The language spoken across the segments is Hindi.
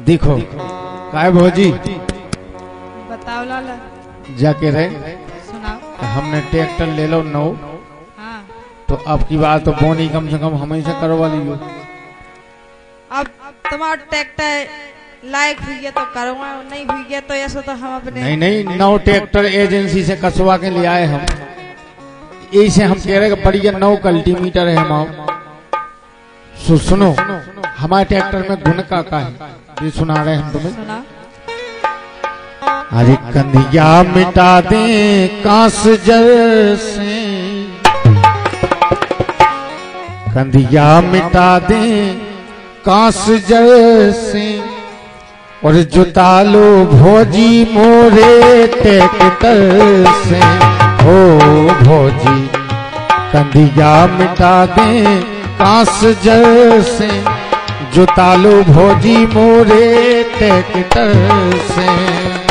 देखो। काय भौजी बताओ लाला। जाके रहे। सुनाओ। हमने ट्रैक्टर ले लो नौ। हाँ। तो अब की बात तो बोनी कम से कम हमें से करवा लियो अब तुम्हारा ट्रैक्टर लायक हुई है तो करवा नहीं हुई है तो ऐसा तो हम अपने नहीं नहीं नौ ट्रैक्टर एजेंसी से कसवा के ले आए हम। इसे हम कह रहे कि बढ़िया नौ कल्टीमीटर है हम सु, सुनो हमारे ट्रैक्टर में गुण का का है? ये सुना रहे हम तुम्हें? अरे कन्हैया मिटा दे कांस जल से कंधिया मिटा दे कांस जल से और जुता लो भोजी मोरे ट्रैक्टर से हो भोजी कंधिया मिटा दे कांस जल से जुता भोजी मोरे ट्रैक्टर से।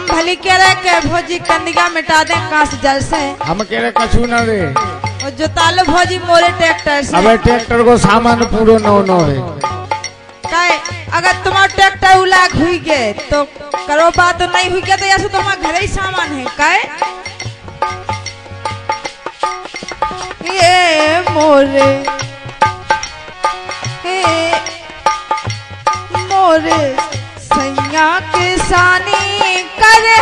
तुम भली कह रहे कि भोजी कंदिगा मिटा दे कांस जल से हम कह रहे कछु न रे। और जोतालो भोजी मोरे ट्रैक्टर से। अब ट्रैक्टर को सामान पूरो नौ नौ है काहे अगर तुम्हारा ट्रैक्टर उलाग हुई गए तो करो बात तो नहीं हुई गए तो ऐसे तो हमारा घर ही सामान है काहे? ये मोरे हे मोरे सैया किसानी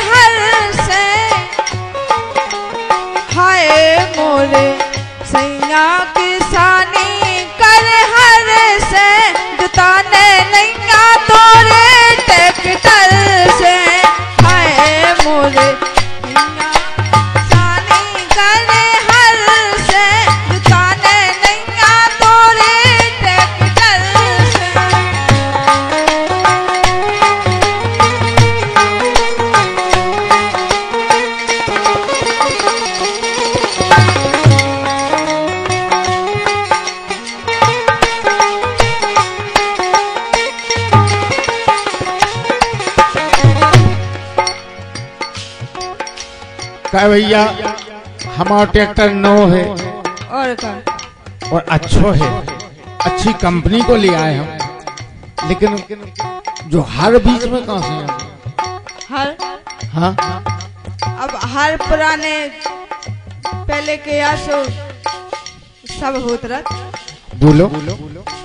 हर से। मोरे सैया किसानी कर हर से। जुताने नैया तोरे। कह भैया हमारा ट्रैक्टर नौ है। और का और अच्छो है। अच्छी कंपनी को ले आए हम। लेकिन जो हर बीच में कहा से है? हर? हाँ? अब हर पुराने पहले के आसो सब होत रहा बोलो। मोरो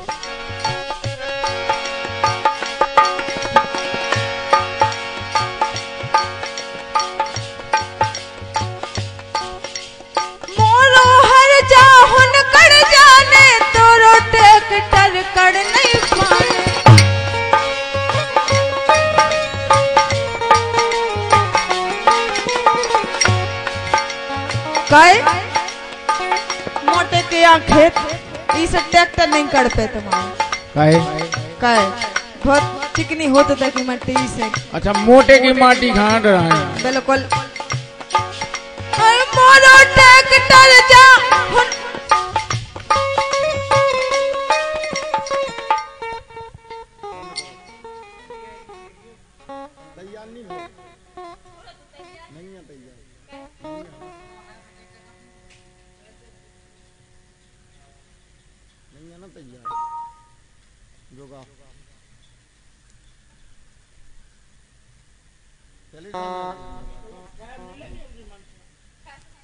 मोटे के खेत इसे ट्रैक्टर नहीं कर पे तुम्हारा काहे बहुत चिकनी होत था कि मट्टी से अच्छा मोटे की माटी घाट रहा है। बिल्कुल। मोरो ट्रैक्टर जा।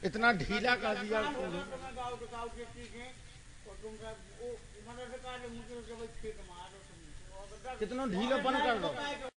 इतना ढीला कर दिया कितना ढीलापन कर दो।